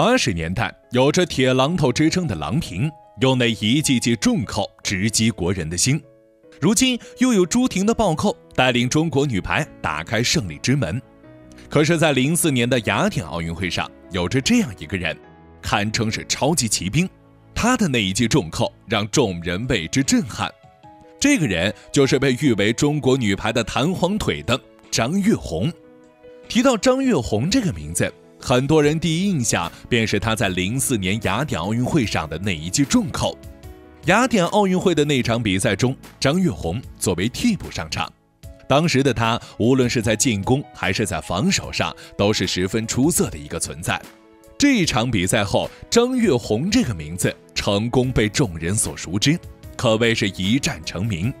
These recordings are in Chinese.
八十年代，有着“铁榔头”之称的郎平，用那一记记重扣直击国人的心。如今又有朱婷的暴扣，带领中国女排打开胜利之门。可是，在零四年的雅典奥运会上，有着这样一个人，堪称是超级骑兵。他的那一记重扣让众人为之震撼。这个人就是被誉为中国女排的弹簧腿的张月红。提到张月红这个名字。很多人第一印象便是他在零四年雅典奥运会上的那一记重扣。雅典奥运会的那场比赛中，张月红作为替补上场。当时的他，无论是在进攻还是在防守上，都是十分出色的一个存在。这一场比赛后，张月红这个名字成功被众人所熟知，可谓是一战成名。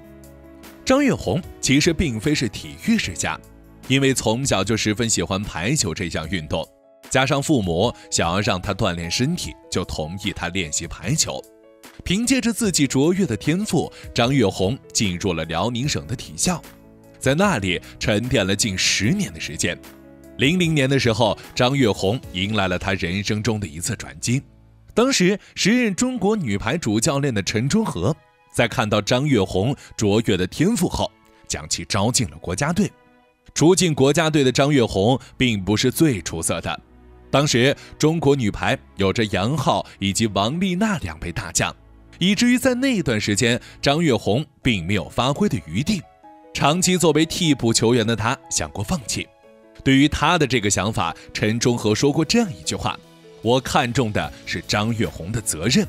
张月红其实并非是体育世家，因为从小就十分喜欢排球这项运动。加上父母想要让他锻炼身体，就同意他练习排球。凭借着自己卓越的天赋，张月红进入了辽宁省的体校，在那里沉淀了近十年的时间。零零年的时候，张月红迎来了他人生中的一次转机。当时时任中国女排主教练的陈忠和，在看到张月红卓越的天赋后，将其招进了国家队。初进国家队的张月红，并不是最出色的。当时中国女排有着杨昊以及王丽娜两位大将，以至于在那段时间，张月红并没有发挥的余地。长期作为替补球员的她想过放弃。对于她的这个想法，陈忠和说过这样一句话：“我看重的是张月红的责任，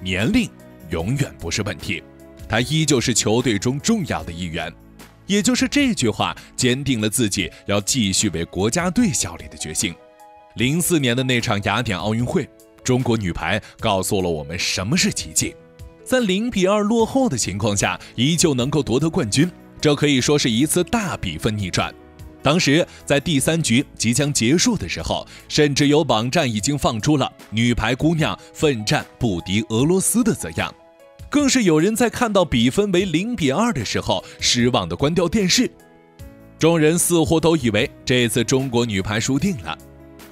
年龄永远不是问题，她依旧是球队中重要的一员。”也就是这句话，坚定了自己要继续为国家队效力的决心。零四年的那场雅典奥运会，中国女排告诉了我们什么是奇迹。在零比二落后的情况下，依旧能够夺得冠军，这可以说是一次大比分逆转。当时在第三局即将结束的时候，甚至有网站已经放出了“女排姑娘奋战不敌俄罗斯”的字样，更是有人在看到比分为零比二的时候，失望的关掉电视。众人似乎都以为这次中国女排输定了。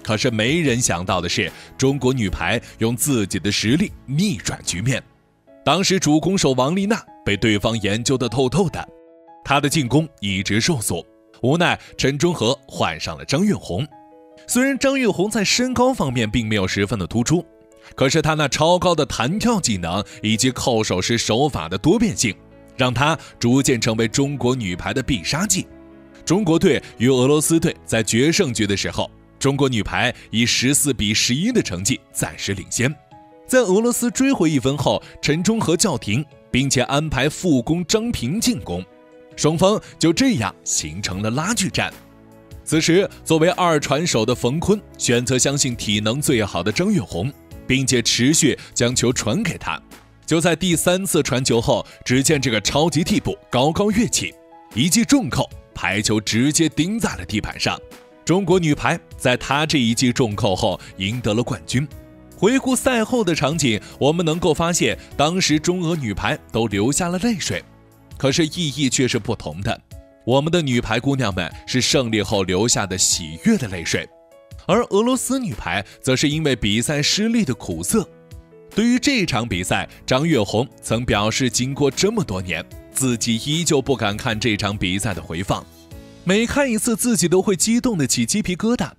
可是没人想到的是，中国女排用自己的实力逆转局面。当时主攻手王丽娜被对方研究的透透的，她的进攻一直受阻。无奈陈忠和换上了张运红。虽然张运红在身高方面并没有十分的突出，可是她那超高的弹跳技能以及扣手时手法的多变性，让她逐渐成为中国女排的必杀技。中国队与俄罗斯队在决胜局的时候。中国女排以十四比十一的成绩暂时领先，在俄罗斯追回一分后，陈忠和叫停，并且安排副攻张平进攻，双方就这样形成了拉锯战。此时，作为二传手的冯坤选择相信体能最好的张月红，并且持续将球传给他。就在第三次传球后，只见这个超级替补高高跃起，一记重扣，排球直接钉在了地板上。中国女排在她这一记重扣后赢得了冠军。回顾赛后的场景，我们能够发现，当时中俄女排都流下了泪水，可是意义却是不同的。我们的女排姑娘们是胜利后流下的喜悦的泪水，而俄罗斯女排则是因为比赛失利的苦涩。对于这场比赛，张月红曾表示，经过这么多年，自己依旧不敢看这场比赛的回放。每看一次，自己都会激动的起鸡皮疙瘩。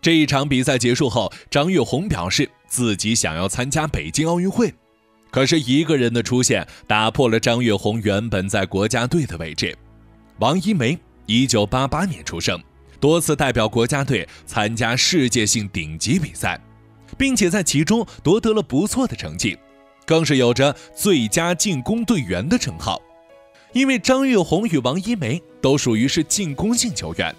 这一场比赛结束后，张月红表示自己想要参加北京奥运会。可是，一个人的出现打破了张月红原本在国家队的位置。王一梅，一九八八年出生，多次代表国家队参加世界性顶级比赛，并且在其中夺得了不错的成绩，更是有着最佳进攻队员的称号。因为张月红与王一梅都属于是进攻性球员，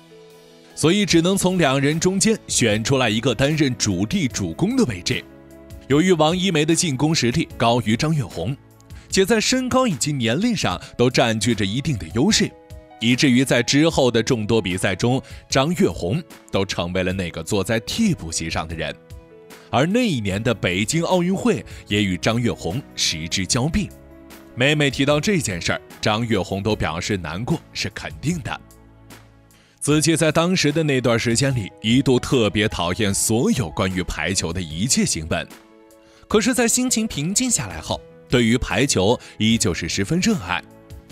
所以只能从两人中间选出来一个担任主力主攻的位置。由于王一梅的进攻实力高于张月红，且在身高以及年龄上都占据着一定的优势，以至于在之后的众多比赛中，张月红都成为了那个坐在替补席上的人。而那一年的北京奥运会也与张月红失之交臂。每每提到这件事儿，张月红都表示难过，是肯定的。自己在当时的那段时间里，一度特别讨厌所有关于排球的一切新闻。可是，在心情平静下来后，对于排球依旧是十分热爱。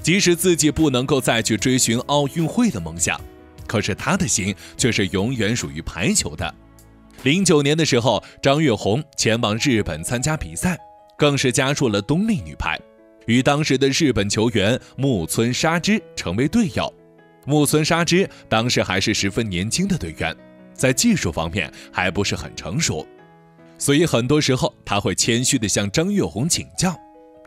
即使自己不能够再去追寻奥运会的梦想，可是他的心却是永远属于排球的。零九年的时候，张月红前往日本参加比赛，更是加入了东丽女排，与当时的日本球员木村沙织成为队友。木村沙织当时还是十分年轻的队员，在技术方面还不是很成熟，所以很多时候他会谦虚地向张月红请教，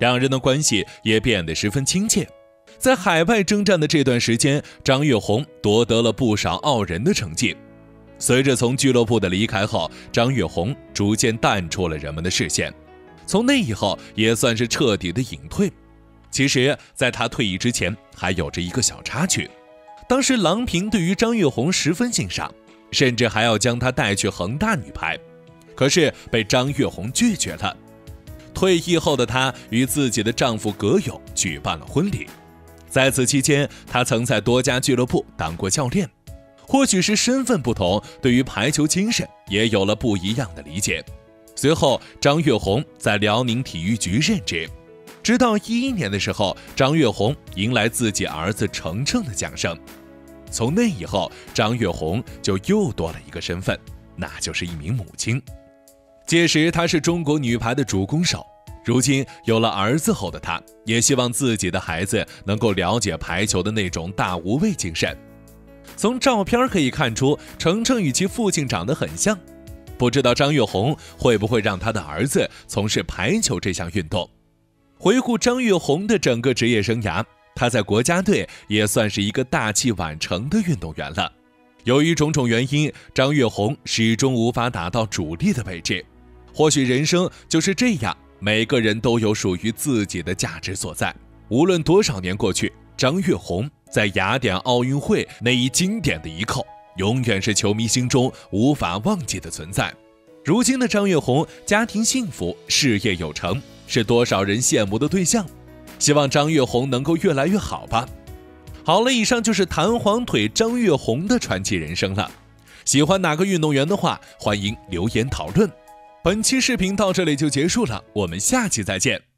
两人的关系也变得十分亲切。在海外征战的这段时间，张月红夺得了不少傲人的成绩。随着从俱乐部的离开后，张月红逐渐淡出了人们的视线。从那以后，也算是彻底的隐退。其实，在他退役之前，还有着一个小插曲。当时，郎平对于张月红十分欣赏，甚至还要将她带去恒大女排，可是被张月红拒绝了。退役后的她与自己的丈夫葛勇举办了婚礼。在此期间，她曾在多家俱乐部当过教练。或许是身份不同，对于排球精神也有了不一样的理解。随后，张月红在辽宁体育局任职，直到一一年的时候，张月红迎来自己儿子程程的降生。从那以后，张月红就又多了一个身份，那就是一名母亲。届时，她是中国女排的主攻手。如今有了儿子后的她，也希望自己的孩子能够了解排球的那种大无畏精神。从照片可以看出，程程与其父亲长得很像，不知道张月红会不会让他的儿子从事排球这项运动。回顾张月红的整个职业生涯，他在国家队也算是一个大器晚成的运动员了。由于种种原因，张月红始终无法打到主力的位置。或许人生就是这样。每个人都有属于自己的价值所在。无论多少年过去，张月红在雅典奥运会那一经典的一扣，永远是球迷心中无法忘记的存在。如今的张月红，家庭幸福，事业有成，是多少人羡慕的对象。希望张月红能够越来越好吧。好了，以上就是弹簧腿张月红的传奇人生了。喜欢哪个运动员的话，欢迎留言讨论。本期视频到这里就结束了，我们下期再见。